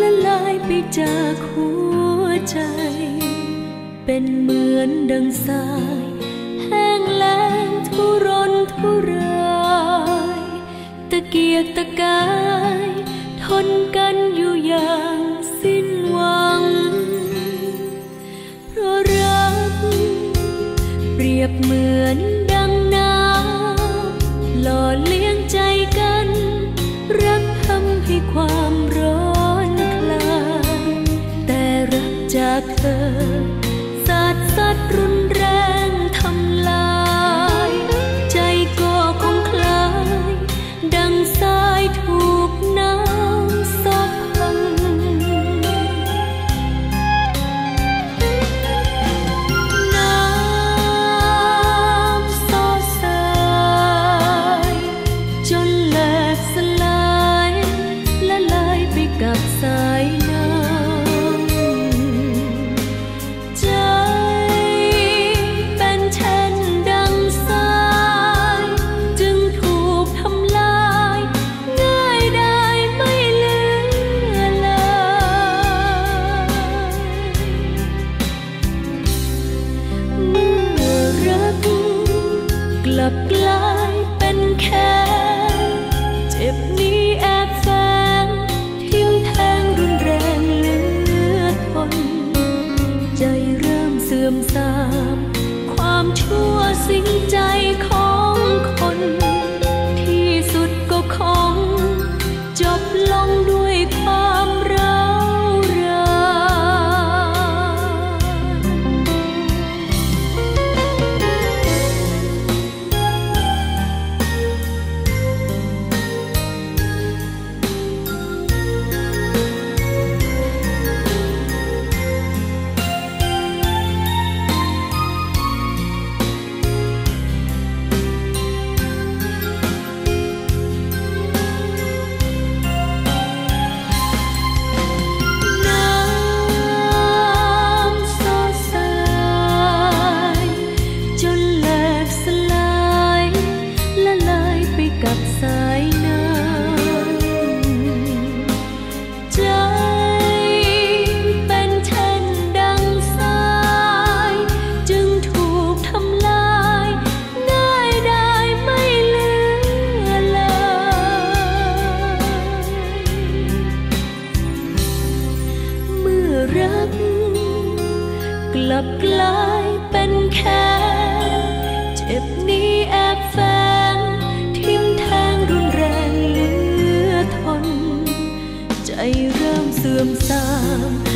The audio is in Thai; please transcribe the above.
ละลายไปจากหัวใจ เป็นเหมือนดังสาย แห้งแล้งทุรนทุรายตะเกียกตะกาย ทนกันอยู่อย่างสิ้นหวัง เพราะรัก เปรียบเหมือนดังน้ำหล่อเลี้ยงใจกัน รักทำให้ความ ก ความชั่วสิงใจของคน ที่สุดก็ของ จบลงด้วย หลับกลายเป็นแค่เจ็บนี้แอบแฝงทิมแทงรุนแรงเหลือทน ใจเริ่มเสื่อมทราม